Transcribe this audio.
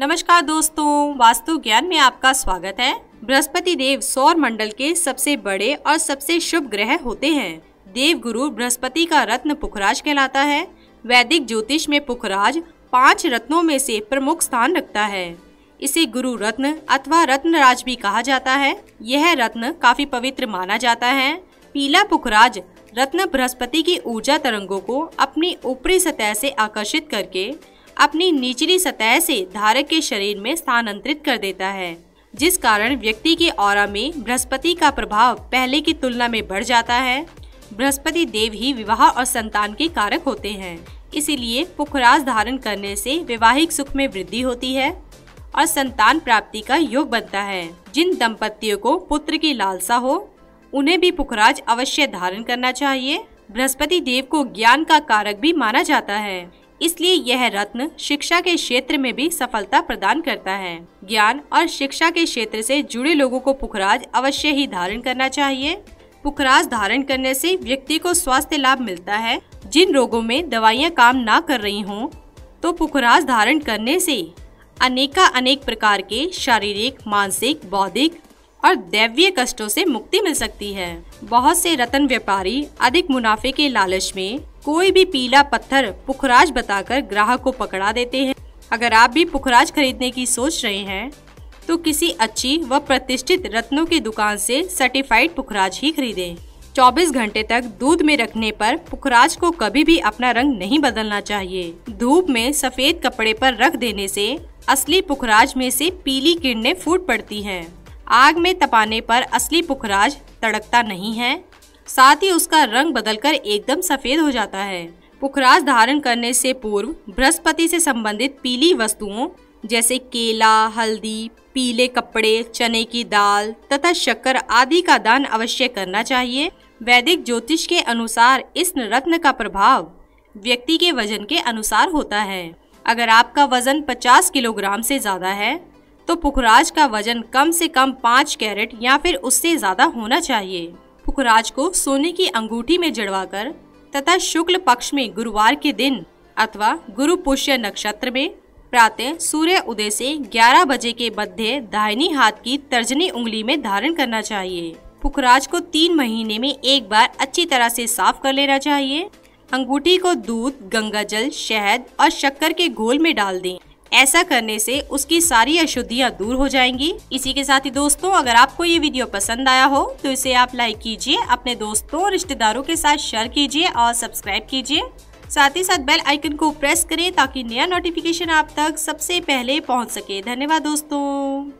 नमस्कार दोस्तों, वास्तु ज्ञान में आपका स्वागत है। बृहस्पति देव सौर मंडल के सबसे बड़े और सबसे शुभ ग्रह होते हैं। देव गुरु बृहस्पति का रत्न पुखराज कहलाता है। वैदिक ज्योतिष में पुखराज पाँच रत्नों में से प्रमुख स्थान रखता है। इसे गुरु रत्न अथवा रत्न राज भी कहा जाता है। यह रत्न काफ़ी पवित्र माना जाता है। पीला पुखराज रत्न बृहस्पति की ऊर्जा तरंगों को अपनी ऊपरी सतह से आकर्षित करके अपनी निचली सतह से धारक के शरीर में स्थानांतरित कर देता है, जिस कारण व्यक्ति के और में बृहस्पति का प्रभाव पहले की तुलना में बढ़ जाता है। बृहस्पति देव ही विवाह और संतान के कारक होते हैं, इसीलिए पुखराज धारण करने से वैवाहिक सुख में वृद्धि होती है और संतान प्राप्ति का योग बनता है। जिन दंपतियों को पुत्र की लालसा हो, उन्हें भी पुखराज अवश्य धारण करना चाहिए। बृहस्पति देव को ज्ञान का कारक भी माना जाता है। इसलिए यह रत्न शिक्षा के क्षेत्र में भी सफलता प्रदान करता है। ज्ञान और शिक्षा के क्षेत्र से जुड़े लोगों को पुखराज अवश्य ही धारण करना चाहिए। पुखराज धारण करने से व्यक्ति को स्वास्थ्य लाभ मिलता है। जिन रोगों में दवाइयाँ काम ना कर रही हों तो पुखराज धारण करने से अनेका अनेक प्रकार के शारीरिक, मानसिक, बौद्धिक और दैवीय कष्टों से मुक्ति मिल सकती है। बहुत से रतन व्यापारी अधिक मुनाफे के लालच में कोई भी पीला पत्थर पुखराज बताकर ग्राहक को पकड़ा देते हैं। अगर आप भी पुखराज खरीदने की सोच रहे हैं तो किसी अच्छी व प्रतिष्ठित रत्नों की दुकान से सर्टिफाइड पुखराज ही खरीदें। 24 घंटे तक दूध में रखने पर पुखराज को कभी भी अपना रंग नहीं बदलना चाहिए। धूप में सफ़ेद कपड़े पर रख देने से असली पुखराज में से पीली किरणें फूट पड़ती हैं। आग में तपाने पर असली पुखराज तड़कता नहीं है। साथ ही उसका रंग बदलकर एकदम सफ़ेद हो जाता है। पुखराज धारण करने से पूर्व बृहस्पति से संबंधित पीली वस्तुओं, जैसे केला, हल्दी, पीले कपड़े, चने की दाल तथा शक्कर आदि का दान अवश्य करना चाहिए। वैदिक ज्योतिष के अनुसार इस रत्न का प्रभाव व्यक्ति के वज़न के अनुसार होता है। अगर आपका वज़न 50 किलोग्राम से ज़्यादा है तो पुखराज का वज़न कम से कम पाँच कैरेट या फिर उससे ज़्यादा होना चाहिए। पुखराज को सोने की अंगूठी में जड़वाकर तथा शुक्ल पक्ष में गुरुवार के दिन अथवा गुरु पुष्य नक्षत्र में प्रातः सूर्य उदय से 11 बजे के मध्य दाहिनी हाथ की तर्जनी उंगली में धारण करना चाहिए। पुखराज को तीन महीने में एक बार अच्छी तरह से साफ़ कर लेना चाहिए। अंगूठी को दूध गंगा जल शहद और शक्कर के घोल में डाल दें। ऐसा करने से उसकी सारी अशुद्धियाँ दूर हो जाएँगी। इसी के साथ ही दोस्तों, अगर आपको ये वीडियो पसंद आया हो तो इसे आप लाइक कीजिए, अपने दोस्तों और रिश्तेदारों के साथ शेयर कीजिए और सब्सक्राइब कीजिए। साथ ही साथ बेल आइकन को प्रेस करें ताकि नया नोटिफिकेशन आप तक सबसे पहले पहुँच सके। धन्यवाद दोस्तों।